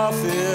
off